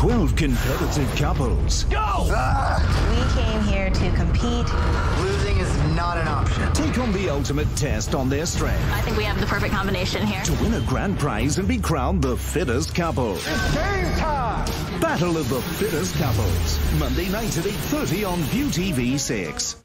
12 competitive couples. Go! We came here to compete. Losing is not an option. Take on the ultimate test on their strength I think we have the perfect combination here. to win a grand prize and be crowned the fittest couple. It's Game time! Battle of the Fittest Couples. Monday night at 8.30 on ViuTV 6.